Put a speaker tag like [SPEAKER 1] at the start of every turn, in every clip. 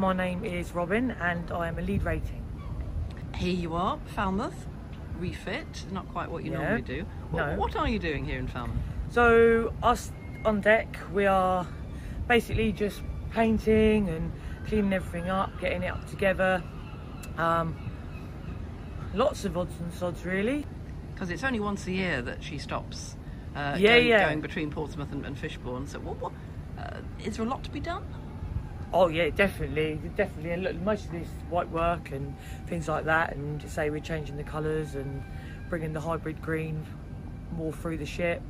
[SPEAKER 1] My name is Robyn and I am a lead rating.
[SPEAKER 2] Here you are, Falmouth, refit, not quite what you
[SPEAKER 1] Yeah.
[SPEAKER 2] normally do. What,
[SPEAKER 1] No.
[SPEAKER 2] what are you doing here in Falmouth?
[SPEAKER 1] So, us on deck, we are basically just painting and cleaning everything up, getting it up together. Um, lots of odds and sods, really.
[SPEAKER 2] Because it's only once a year that she stops uh,
[SPEAKER 1] Yeah,
[SPEAKER 2] going,
[SPEAKER 1] yeah.
[SPEAKER 2] going between Portsmouth and, and Fishbourne. So, what, what, uh, is there a lot to be done?
[SPEAKER 1] Oh yeah, definitely, definitely. And look, most of this white work and things like that, and say we're changing the colours and bringing the hybrid green more through the ship.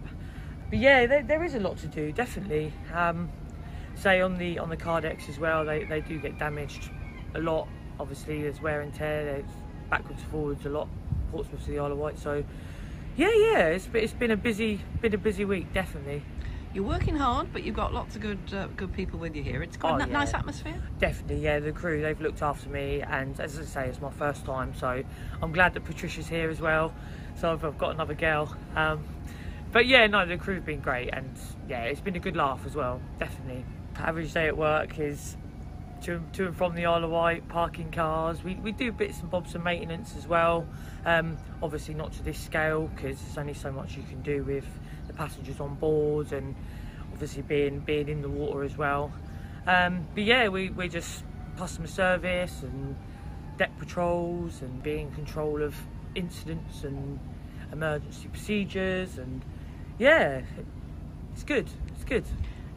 [SPEAKER 1] But yeah, there, there is a lot to do, definitely. Um, say on the on the car decks as well, they, they do get damaged a lot. Obviously, there's wear and tear. There's backwards and forwards a lot. Portsmouth to the Isle of Wight. So yeah, yeah, it's it's been a busy been a busy week, definitely.
[SPEAKER 2] You're working hard, but you've got lots of good uh, good people with you here. It's quite
[SPEAKER 1] Oh,
[SPEAKER 2] a
[SPEAKER 1] yeah.
[SPEAKER 2] nice atmosphere.
[SPEAKER 1] Definitely, yeah. The crew they've looked after me, and as I say, it's my first time, so I'm glad that Patricia's here as well. So I've, I've got another girl. Um, but yeah, no, the crew've been great, and yeah, it's been a good laugh as well. Definitely. Average day at work is to, to and from the Isle of Wight, parking cars. We, we do bits and bobs of maintenance as well. Um, obviously not to this scale because there's only so much you can do with the passengers on board and obviously being being in the water as well. Um, but yeah, we, we're just customer service and deck patrols and being in control of incidents and emergency procedures and yeah, it's good. It's good.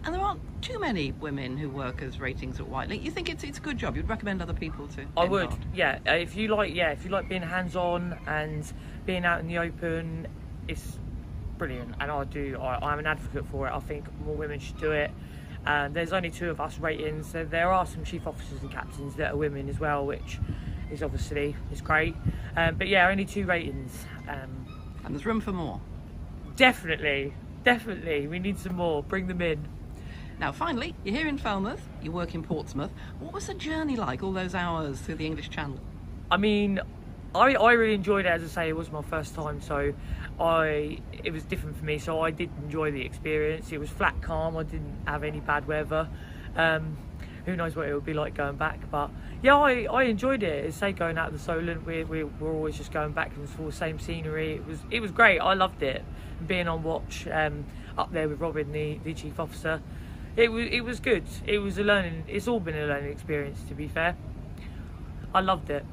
[SPEAKER 2] And there aren't too many women who work as ratings at Wightlink. You think it's it's a good job? You'd recommend other people to?
[SPEAKER 1] I would, yeah. Uh, If you like, yeah, if you like being hands-on and being out in the open, it's brilliant. And I do, I, I'm an advocate for it. I think more women should do it. And there's only two of us ratings. So there are some chief officers and captains that are women as well, which is obviously is great. Um, but yeah, only two ratings. Um,
[SPEAKER 2] And there's room for more.
[SPEAKER 1] definitely, definitely, we need some more. Bring them in.
[SPEAKER 2] Now, finally, you're here in Falmouth. You work in Portsmouth. What was the journey like? All those hours through the English Channel.
[SPEAKER 1] I mean, I, I really enjoyed it. As I say, it was my first time, so I it was different for me. So I did enjoy the experience. It was flat, calm. I didn't have any bad weather. Um, who knows what it would be like going back? But yeah, I, I enjoyed it. As say going out to the Solent, we we we're always just going back and forth, same scenery. It was it was great. I loved it. Being on watch um, up there with Robin, the, the chief officer, it was it was good. It was a learning. It's all been a learning experience. To be fair, I loved it.